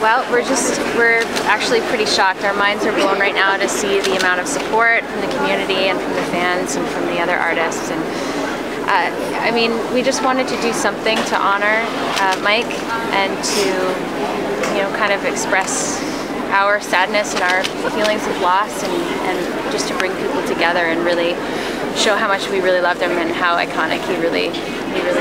Well, we're just, we're actually pretty shocked. Our minds are blown right now to see the amount of support from the community and from the fans and from the other artists. And uh, I mean, we just wanted to do something to honor uh, Mike and to, you know, kind of express our sadness and our feelings of loss and, and just to bring people together and really show how much we really loved him and how iconic he really he really.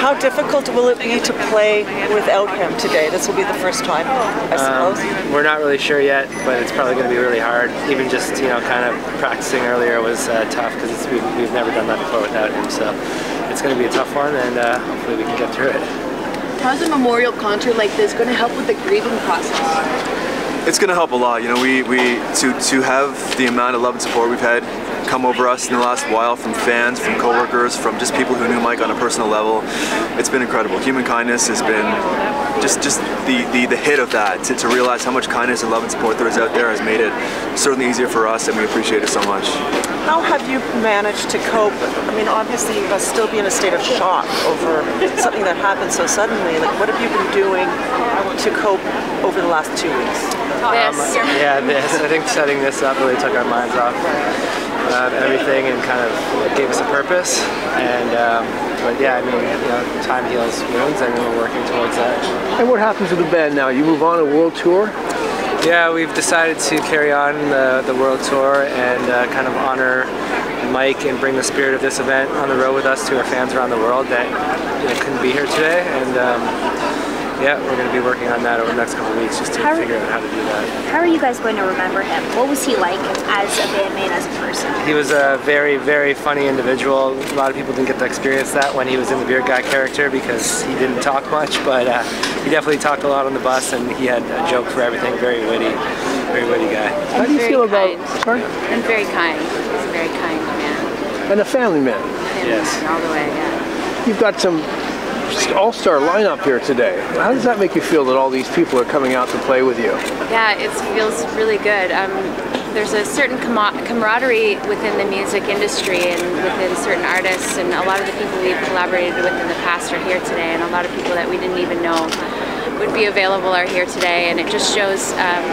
How difficult will it be to play without him today? This will be the first time, I suppose. Um, we're not really sure yet, but it's probably going to be really hard. Even just you know, kind of practicing earlier was uh, tough because we've, we've never done that before without him. So it's going to be a tough one, and uh, hopefully we can get through it. How's a memorial concert like this going to help with the grieving process? It's going to help a lot. You know, we, we to to have the amount of love and support we've had come over us in the last while from fans, from coworkers, from just people who knew Mike on a personal level. It's been incredible. Human kindness has been just just the, the, the hit of that to, to realize how much kindness and love and support there is out there has made it certainly easier for us and we appreciate it so much. How have you managed to cope? I mean, obviously you must still be in a state of shock over something that happened so suddenly. Like, what have you been doing to cope over the last two weeks? This. Um, yeah, this. I think setting this up really took our minds off uh, everything and kind of gave us a purpose. And um, but yeah, I mean, you know, time heals wounds, and we're working towards that. And what happens with the band now? You move on a world tour? Yeah, we've decided to carry on the, the world tour and uh, kind of honor Mike and bring the spirit of this event on the road with us to our fans around the world that you know, couldn't be here today. And um, yeah, we're going to be working on that over the next couple of weeks just to How- figure out how to do that. How are you guys going to remember him? What was he like as a bandmate, as a person? He was a very, very funny individual. A lot of people didn't get to experience that when he was in the Beard Guy character because he didn't talk much, but uh, he definitely talked a lot on the bus and he had a joke for everything. Very witty, very witty guy. How do you very feel about, kind. sorry? And very kind. He's a very kind man. And a family man. Family Yes. man All the way, yeah. You've got some all-star lineup here today. How does that make you feel that all these people are coming out to play with you? Yeah, it feels really good. Um, there's a certain camaraderie within the music industry and within certain artists, and a lot of the people we've collaborated with in the past are here today, and a lot of people that we didn't even know would be available are here today, and it just shows um,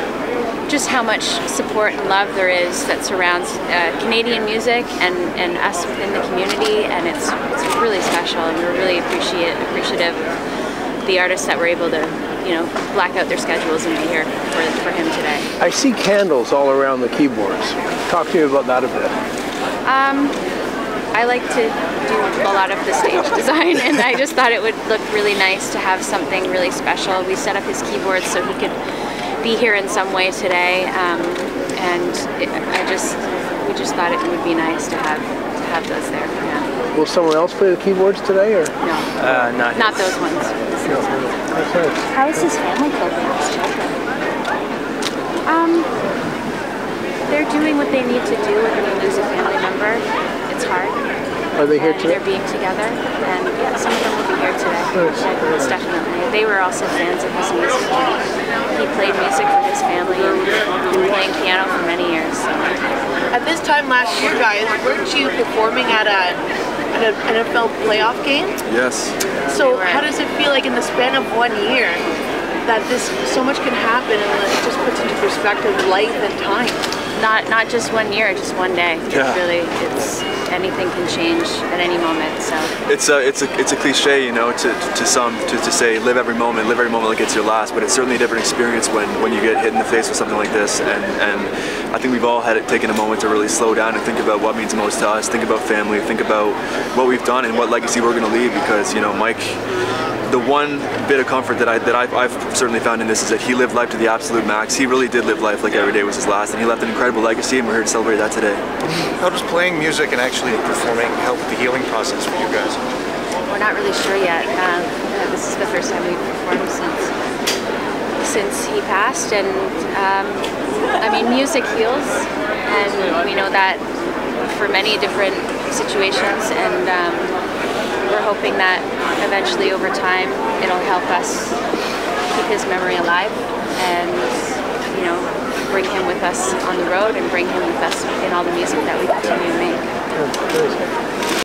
just how much support and love there is that surrounds uh, Canadian music and, and us within the community, and it's, it's really special, and we're really appreciate, appreciative of the artists that were able to, you know, black out their schedules and be here for, for him today. I see candles all around the keyboards. Talk to me about that a bit. Um, I like to do a lot of the stage design, and I just thought it would look really nice to have something really special. We set up his keyboard so he could be here in some way today, um, and it, I just we just thought it would be nice to have to have those there for him. Will someone else play the keyboards today, or? No, Uh, not not those ones. That's. How is his family coping with his children? Um, they're doing what they need to do when you lose a family member. It's hard. Are they here and today? They're being together, and yeah, some of them will be here today. Nice. Yes, definitely. They were also fans of his music. He played music for his family and been playing piano for many years. So. At this time last year, guys, weren't you performing at a at an NFL playoff game? Yes. So how does it feel like in the span of one year that this so much can happen and it just puts into perspective life and time? Not not just one year, just one day. Yeah. It's really it's anything can change at any moment. So It's a it's a it's a cliche, you know, to, to some to, to say live every moment, live every moment like it's your last. But it's certainly a different experience when, when you get hit in the face with something like this. And and I think we've all had it taken a moment to really slow down and think about what means most to us. Think about family. Think about what we've done and what legacy we're going to leave. Because you know, Mike. The one bit of comfort that I that I've, I've certainly found in this is that he lived life to the absolute max. He really did live life like every day was his last, and he left an incredible legacy, and we're here to celebrate that today. How does playing music and actually performing help the healing process for you guys? we're not really sure yet. Um, uh, this is the first time we've performed since since he passed, and um, I mean, music heals, and we know that for many different situations, and um, we're hoping that eventually, over time, it'll help us keep his memory alive, and you know, bring him with us on the road, and bring him with us in all the music that we continue to make.